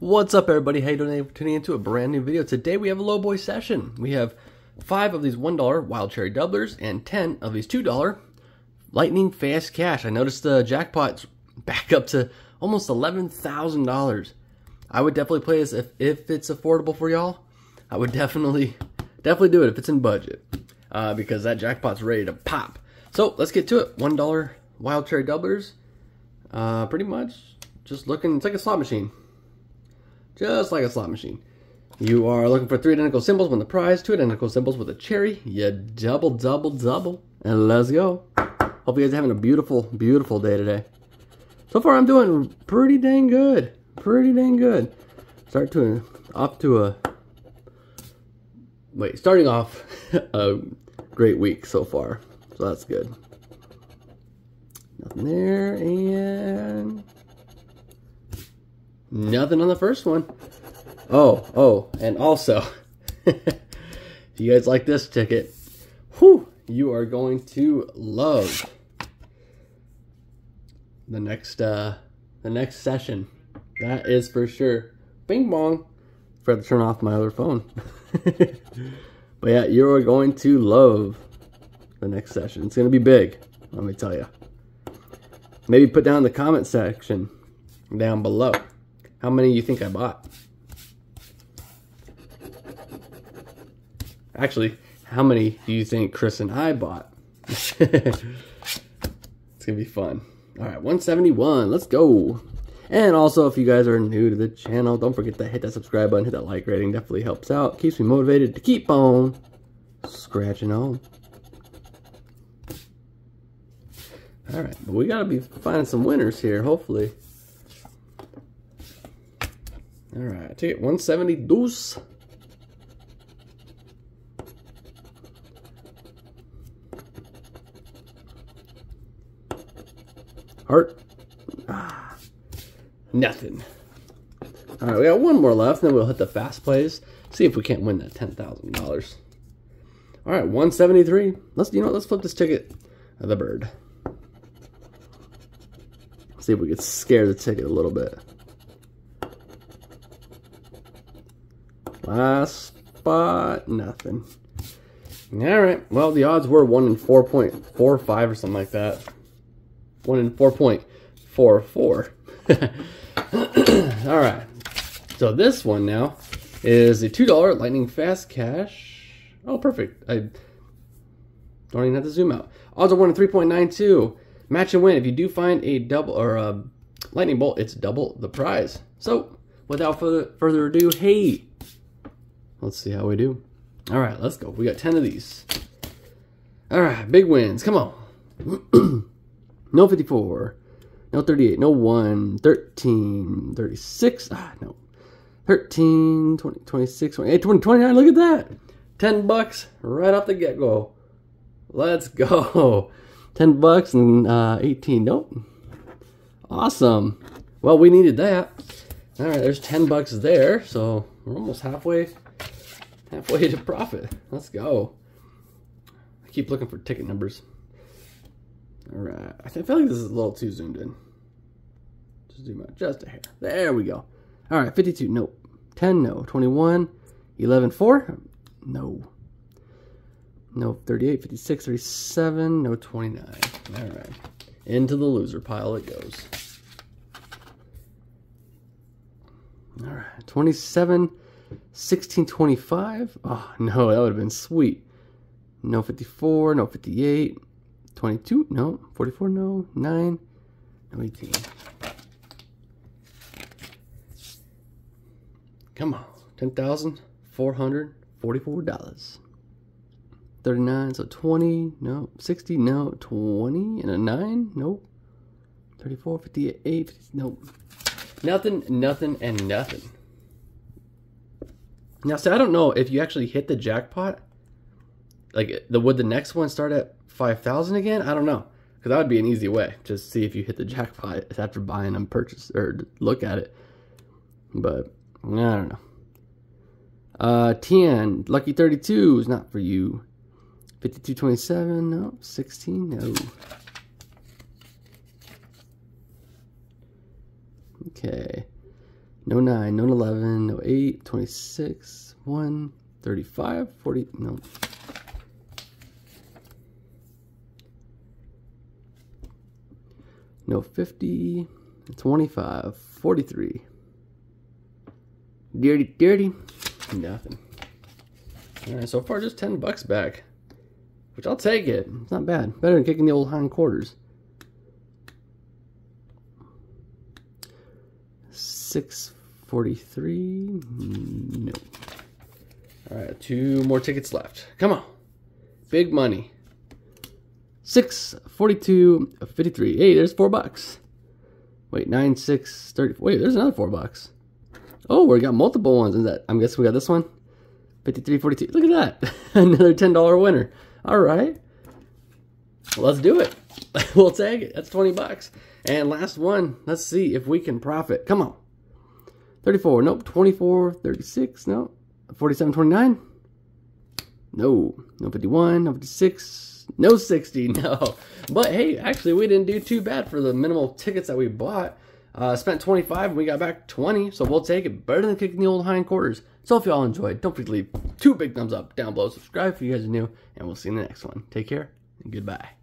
What's up everybody? How you doing? Tuning into a brand new video. Today we have a low boy session. We have five of these $1 wild cherry doublers and 10 of these $2 lightning fast cash. I noticed the jackpot's back up to almost $11,000. I would definitely play this if, if it's affordable for y'all. I would definitely, definitely do it if it's in budget uh, because that jackpot's ready to pop. So let's get to it. $1 wild cherry doublers. Uh, pretty much just looking, it's like a slot machine just like a slot machine. You are looking for three identical symbols, win the prize, two identical symbols with a cherry. You double, double, double, and let's go. Hope you guys are having a beautiful, beautiful day today. So far, I'm doing pretty dang good. Pretty dang good. Start to off to a wait. Starting off a great week so far, so that's good. Nothing there, and Nothing on the first one. Oh, oh, and also, if you guys like this ticket, whew, you are going to love the next uh the next session. That is for sure. Bing bong. Forgot to turn off my other phone. but yeah, you are going to love the next session. It's gonna be big, let me tell you. Maybe put down in the comment section down below. How many do you think I bought? Actually, how many do you think Chris and I bought? it's to be fun. All right, 171. Let's go. And also, if you guys are new to the channel, don't forget to hit that subscribe button, hit that like rating. Definitely helps out. Keeps me motivated to keep on scratching on. All right, but we got to be finding some winners here, hopefully. All right, ticket 170 deuce. Heart. Ah, nothing. All right, we got one more left, and then we'll hit the fast plays. See if we can't win that $10,000. All right, 173. Let's, you know, let's flip this ticket the bird. See if we can scare the ticket a little bit. Last spot, nothing. All right. Well, the odds were 1 in 4.45 or something like that. 1 in 4.44. All right. So this one now is a $2 Lightning Fast Cash. Oh, perfect. I don't even have to zoom out. Odds are 1 in 3.92. Match and win. If you do find a double or a lightning bolt, it's double the prize. So, without further, further ado, hey, Let's see how we do. All right, let's go. We got 10 of these. All right, big wins. Come on. no 54. No 38. No 1. 13. 36. Ah, no. 13. 20, 26. 28. 20, 29. Look at that. 10 bucks right off the get-go. Let's go. 10 bucks and uh, 18. Nope. Awesome. Well, we needed that. All right, there's 10 bucks there. So we're almost halfway halfway to profit. Let's go. I keep looking for ticket numbers. All right. I feel like this is a little too zoomed in. Just zoom out just a hair. There we go. All right. 52. Nope. 10. No. 21. 11. 4. No. No. 38. 56. 37. No. 29. All right. Into the loser pile it goes. All right. 27. 1625. Oh, ah, no, that would have been sweet. No 54, no 58. 22, no. 44, no. 9, no 18. Come on. $10,444. 39, so 20, no. 60, no. 20 and a 9, nope. 34, 58, 50, nope. Nothing, nothing, and nothing. Now, see, I don't know if you actually hit the jackpot. Like, the would the next one start at five thousand again? I don't know, because that would be an easy way. Just see if you hit the jackpot after buying and purchase or look at it. But I don't know. Uh, ten lucky thirty two is not for you. Fifty two twenty seven no. Sixteen no. Okay. No 9, no 11, no 8, 26, 1, 35, 40, no. No 50, 25, 43. Dirty, dirty. Nothing. Alright, so far just 10 bucks back. Which I'll take it. It's not bad. Better than kicking the old hindquarters. Six forty-three. No. All right, two more tickets left. Come on, big money. Six forty-two fifty-three. Hey, there's four bucks. Wait, nine six thirty. Wait, there's another four bucks. Oh, we got multiple ones. Is that? I'm guessing we got this one. Fifty-three forty-two. Look at that. another ten dollar winner. All right. Well, let's do it. we'll take it. That's 20 bucks. And last one. Let's see if we can profit. Come on. 34. Nope. 24. 36. No. 47. 29. No. No 51. No 56. No 60. No. But hey, actually, we didn't do too bad for the minimal tickets that we bought. Uh, spent 25 and we got back 20, so we'll take it. Better than kicking the old hindquarters. So if y'all enjoyed, don't forget to leave two big thumbs up down below. Subscribe if you guys are new, and we'll see you in the next one. Take care, and goodbye.